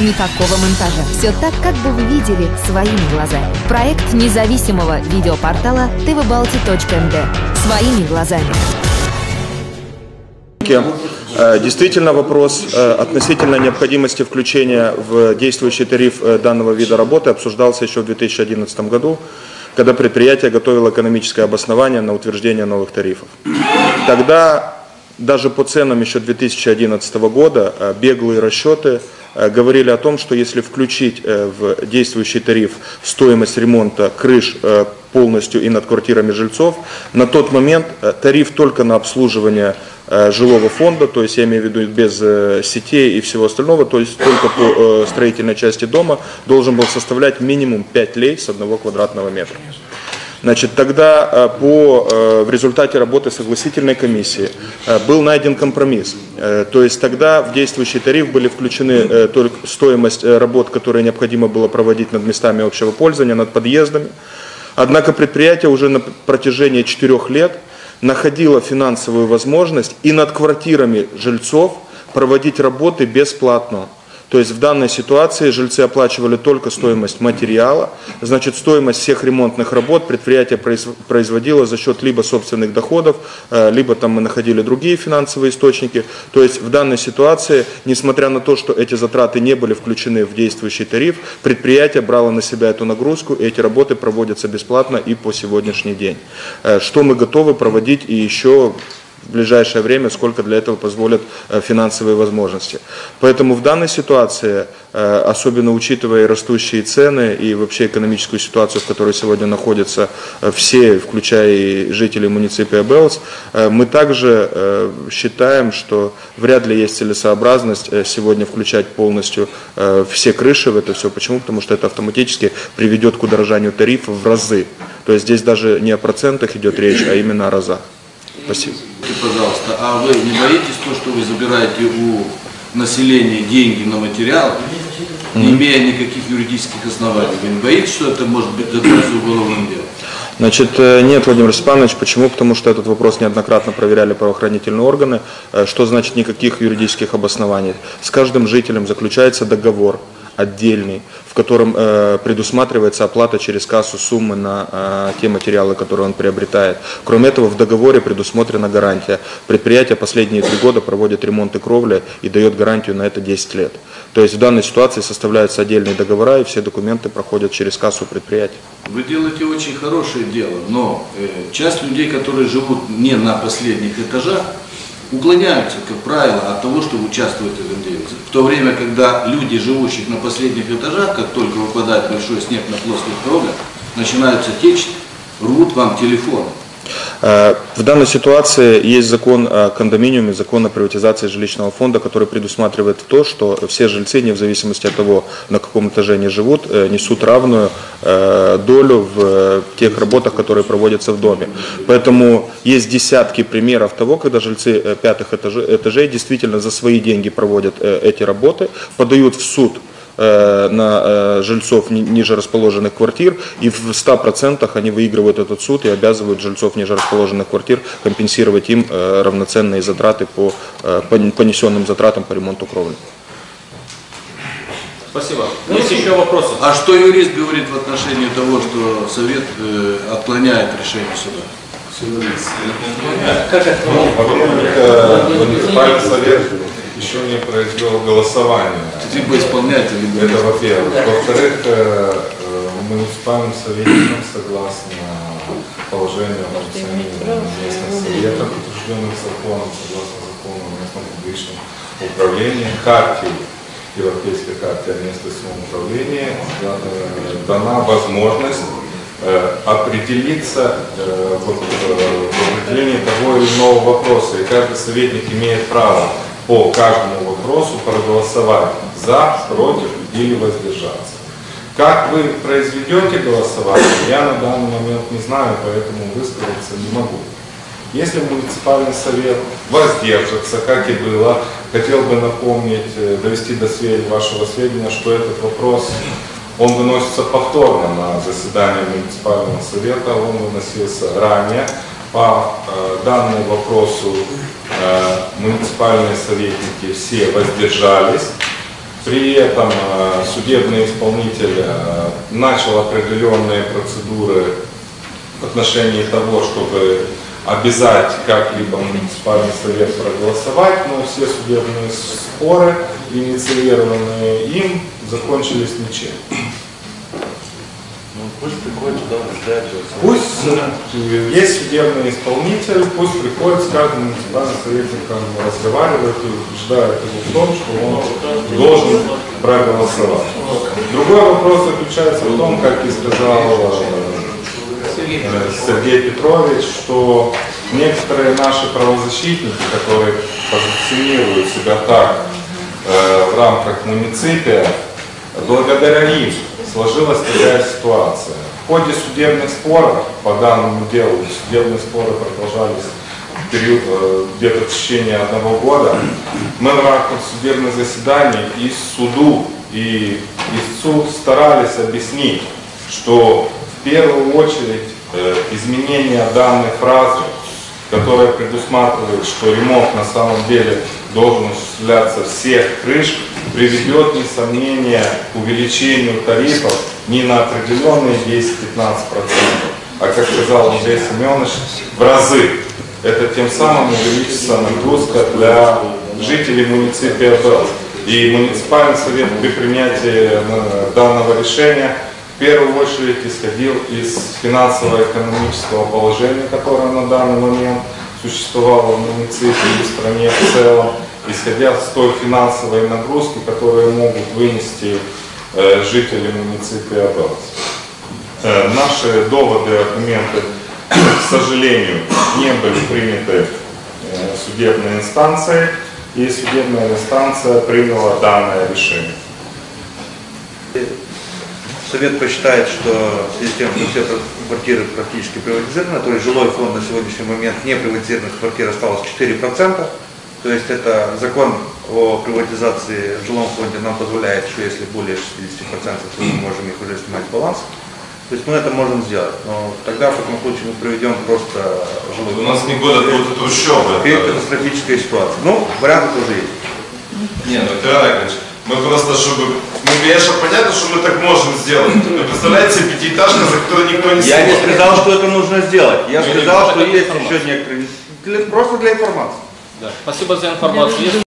никакого монтажа. Все так, как бы вы видели своими глазами. Проект независимого видеопортала tvbalti.md. Своими глазами. Э, Действительно, вопрос э, относительно необходимости включения в действующий тариф э, данного вида работы обсуждался еще в 2011 году, когда предприятие готовило экономическое обоснование на утверждение новых тарифов. Тогда даже по ценам еще 2011 года э, беглые расчеты э, говорили о том, что если включить э, в действующий тариф стоимость ремонта крыш полностью и над квартирами жильцов, на тот момент тариф только на обслуживание жилого фонда, то есть я имею в виду без сетей и всего остального, то есть только по строительной части дома должен был составлять минимум 5 лей с одного квадратного метра. Значит, тогда э, по, э, в результате работы согласительной комиссии э, был найден компромисс. То есть тогда в действующий тариф были включены только стоимость работ, которые необходимо было проводить над местами общего пользования, над подъездами. Однако предприятие уже на протяжении четырех лет находило финансовую возможность и над квартирами жильцов проводить работы бесплатно. То есть в данной ситуации жильцы оплачивали только стоимость материала, значит стоимость всех ремонтных работ предприятие произ- производило за счет либо собственных доходов, э, либо там мы находили другие финансовые источники. То есть в данной ситуации, несмотря на то, что эти затраты не были включены в действующий тариф, предприятие брало на себя эту нагрузку, и эти работы проводятся бесплатно и по сегодняшний день. Э, Что мы готовы проводить и еще в ближайшее время, сколько для этого позволят э, финансовые возможности. Поэтому в данной ситуации, э, особенно учитывая растущие цены и вообще экономическую ситуацию, в которой сегодня находятся э, все, включая и жители муниципия Белс, э, мы также считаем, что вряд ли есть целесообразность сегодня включать полностью все крыши в это все. Почему? Потому что это автоматически приведет к удорожанию тарифов в разы. То есть здесь даже не о процентах идет речь, а именно о разах. Спасибо. Скажите, пожалуйста, а вы не боитесь то, что вы забираете у населения деньги на материал, не имея никаких юридических оснований? Вы не боитесь, что это может быть задаться уголовным делом? Значит, э, нет, Владимир Степанович, почему? Потому что этот вопрос неоднократно проверяли правоохранительные органы. Э, Что значит никаких юридических обоснований? С каждым жителем заключается договор отдельный, в котором э, предусматривается оплата через кассу суммы на э, те материалы, которые он приобретает. Кроме этого, в договоре предусмотрена гарантия. Предприятие последние три года проводит ремонт и кровли и дает гарантию на это 10 лет. То есть в данной ситуации составляются отдельные договора, и все документы проходят через кассу предприятия. Вы делаете очень хорошее дело, но э, часть людей, которые живут не на последних этажах, уклоняются, как правило, от того, чтобы участвовать в деле. В то время, когда люди, живущих на последних этажах, как только выпадает большой снег на плоских дорогах, начинаются течь, рвут вам телефоны. Э, В данной ситуации есть закон о кондоминиуме, закон о приватизации жилищного фонда, который предусматривает то, что все жильцы, не в зависимости от того, на каком этаже они живут, э, несут равную э, долю в тех работах, которые проводятся в доме. Поэтому есть десятки примеров того, когда жильцы пятых этажей, этажей действительно за свои деньги проводят эти работы, подают в суд на э, жильцов ни- ниже расположенных квартир, и в 100% они выигрывают этот суд и обязывают жильцов ниже расположенных квартир компенсировать им э, равноценные затраты по э, пон- понесенным затратам по ремонту кровли. Спасибо. Есть еще вопросы? А что юрист говорит в отношении того, что Совет э, отклоняет решение суда? Как это? Во-первых, э, муниципальный совет еще не произвел голосование. Либо исполняет, либо Это во-первых. Во-вторых, э, э, муниципальным советникам, согласно положению о функционировании местных советов, утвержденных законом, согласно закону о местном публичном управлении, карте, Европейской карте о местном управлении, да- э, дана возможность определиться э, в, э, в определении того или иного вопроса. И каждый советник имеет право по каждому вопросу проголосовать за, против или воздержаться. Как вы произведете голосование, я на данный момент не знаю, поэтому высказаться не могу. Если муниципальный совет воздержится, как и было, хотел бы напомнить, э, довести до вашего сведения, что этот вопрос, он выносится повторно на заседание муниципального совета, он выносился ранее. По э, данному вопросу э, муниципальные советники все воздержались. При этом э, судебный исполнитель э, начал определенные процедуры в отношении того, чтобы обязать как-либо муниципальный совет проголосовать, но все судебные споры, инициированные им, закончились ничем. Ну, пусть приходит туда убеждать. Пусть э, есть судебный исполнитель, пусть приходит с каждым муниципальным советником разговаривает и убеждает его в том, что он должен проголосовать. Другой вопрос заключается в том, как и сказал э, Сергей Петрович, что некоторые наши правозащитники, которые позиционируют себя так э, в рамках муниципия, благодаря им сложилась такая ситуация. В ходе судебных споров по данному делу, судебные споры продолжались период э, где-то в течение одного года, мы в рамках судебных заседаний и суду, и истцу старались объяснить, что в первую очередь э, изменение данной фразы, которая предусматривает, что ремонт на самом деле должен осуществляться всех крыш, приведет, несомнение, к увеличению тарифов не на определенные 10-15%, а, как сказал Андрей Семенович, в разы. Это тем самым увеличится нагрузка для жителей муниципия Белл. И муниципальный совет при принятии э, данного решения первую очередь исходил из финансово-экономического положения, которое на данный момент существовало в муниципии и в стране в целом, исходя с той финансовой нагрузки, которую могут вынести э, жители муниципия Белс. Э, наши доводы, аргументы, к сожалению, не были приняты э, судебной инстанцией, и судебная инстанция приняла данное решение. Совет посчитает, что в связи с тем, что все квартиры практически приватизированы, то есть жилой фонд на сегодняшний момент не приватизированных квартир осталось 4%. То есть это закон о приватизации в жилом фонде нам позволяет, что если более 60%, то мы можем их уже снимать баланс. То есть мы это можем сделать. Но тогда в таком случае мы проведем просто жилой У нас не года будут трущобы. Перед катастрофической ситуацией. Ну, варианты тоже есть. Не, ну Иван Яковлевич, мы просто, чтобы... Ну, конечно, понятно, что мы так можем сделать. Вы представляете себе пятиэтажка, за которой никто не Я не смотрит. сказал, что это нужно сделать. Я Ну, сказал, что есть еще некоторые... для- Просто для информации. Да. Спасибо за информацию.